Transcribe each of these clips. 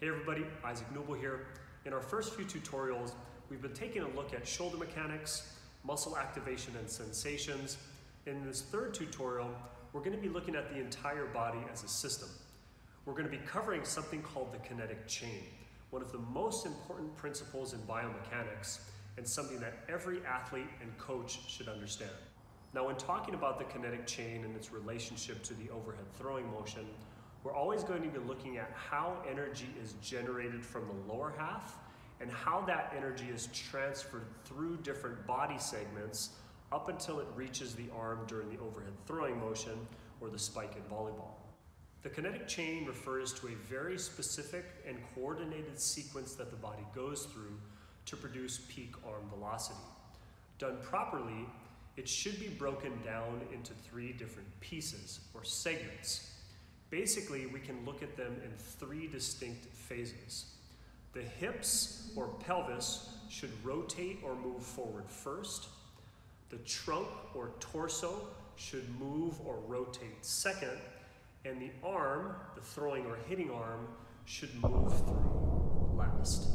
Hey everybody, Isaac Noble here. In our first few tutorials, we've been taking a look at shoulder mechanics, muscle activation and sensations. In this third tutorial, we're gonna be looking at the entire body as a system. We're gonna be covering something called the kinetic chain, one of the most important principles in biomechanics and something that every athlete and coach should understand. Now, when talking about the kinetic chain and its relationship to the overhead throwing motion, we're always going to be looking at how energy is generated from the lower half and how that energy is transferred through different body segments up until it reaches the arm during the overhead throwing motion or the spike in volleyball. The kinetic chain refers to a very specific and coordinated sequence that the body goes through to produce peak arm velocity. Done properly, it should be broken down into three different pieces or segments. Basically, we can look at them in three distinct phases. The hips or pelvis should rotate or move forward first. The trunk or torso should move or rotate second. And the arm, the throwing or hitting arm, should move through last.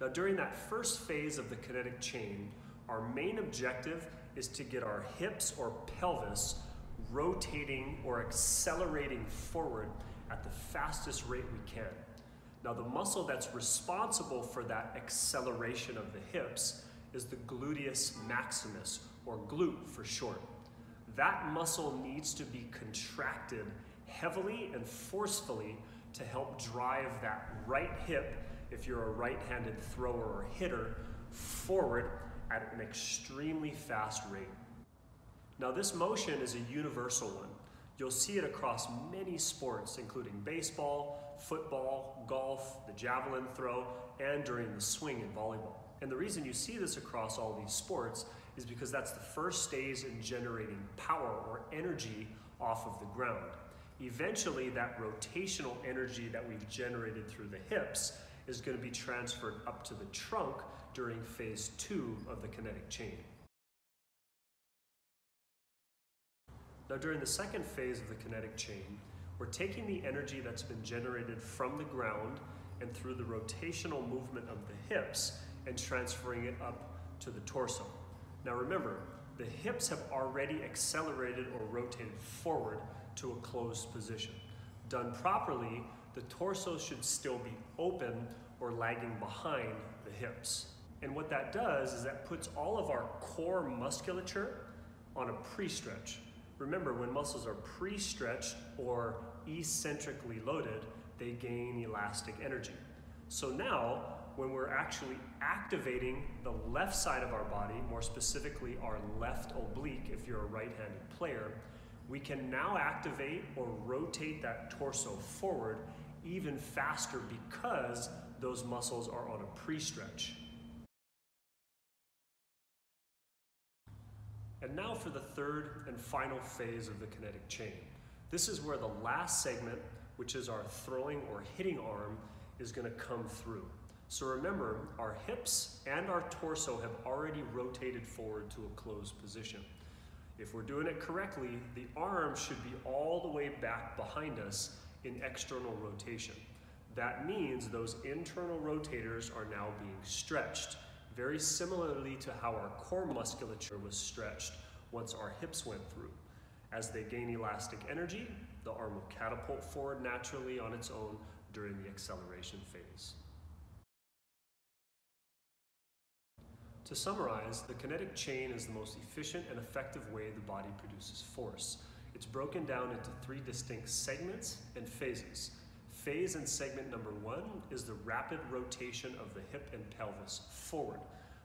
Now during that first phase of the kinetic chain, our main objective is to get our hips or pelvis rotating or accelerating forward at the fastest rate we can. Now the muscle that's responsible for that acceleration of the hips is the gluteus maximus, or glute for short. That muscle needs to be contracted heavily and forcefully to help drive that right hip if you're a right-handed thrower or hitter, forward at an extremely fast rate. Now this motion is a universal one. You'll see it across many sports, including baseball, football, golf, the javelin throw, and during the swing in volleyball. And the reason you see this across all these sports is because that's the first stage in generating power or energy off of the ground. Eventually, that rotational energy that we've generated through the hips is going to be transferred up to the trunk during phase two of the kinetic chain. Now during the second phase of the kinetic chain, we're taking the energy that's been generated from the ground and through the rotational movement of the hips and transferring it up to the torso. Now remember, the hips have already accelerated or rotated forward to a closed position. Done properly, the torso should still be open or lagging behind the hips. And what that does is that puts all of our core musculature on a pre-stretch. Remember, when muscles are pre-stretched or eccentrically loaded, they gain elastic energy. So now, when we're actually activating the left side of our body, more specifically our left oblique if you're a right-handed player, we can now activate or rotate that torso forward even faster because those muscles are on a pre-stretch. And now for the third and final phase of the kinetic chain. This is where the last segment, which is our throwing or hitting arm, is gonna come through. So remember, our hips and our torso have already rotated forward to a closed position. If we're doing it correctly, the arm should be all the way back behind us in external rotation. That means those internal rotators are now being stretched, very similarly to how our core musculature was stretched once our hips went through. As they gain elastic energy, the arm will catapult forward naturally on its own during the acceleration phase. To summarize, the kinetic chain is the most efficient and effective way the body produces force. It's broken down into three distinct segments and phases. Phase and segment number one is the rapid rotation of the hip and pelvis forward.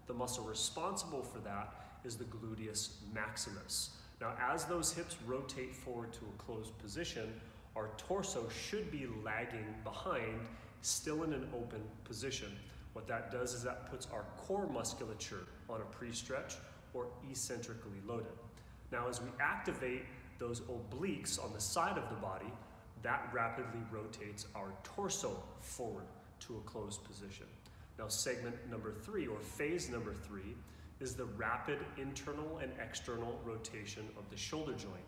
The muscle responsible for that is the gluteus maximus. Now, as those hips rotate forward to a closed position, our torso should be lagging behind, still in an open position. What that does is that puts our core musculature on a pre-stretch or eccentrically loaded. Now, as we activate those obliques on the side of the body, that rapidly rotates our torso forward to a closed position. Now segment number three, or phase number three, is the rapid internal and external rotation of the shoulder joint.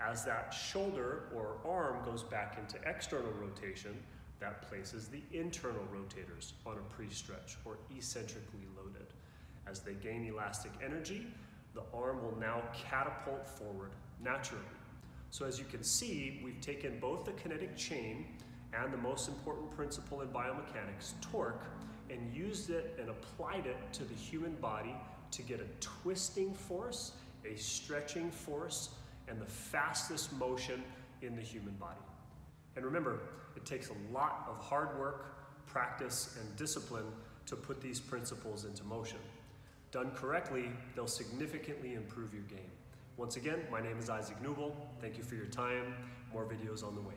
As that shoulder or arm goes back into external rotation, that places the internal rotators on a pre-stretch or eccentrically loaded. As they gain elastic energy, the arm will now catapult forward naturally. So as you can see, we've taken both the kinetic chain and the most important principle in biomechanics, torque, and used it and applied it to the human body to get a twisting force, a stretching force, and the fastest motion in the human body. And remember, it takes a lot of hard work, practice, and discipline to put these principles into motion. Done correctly, they'll significantly improve your game. Once again, my name is Isaac Newell. Thank you for your time. More videos on the way.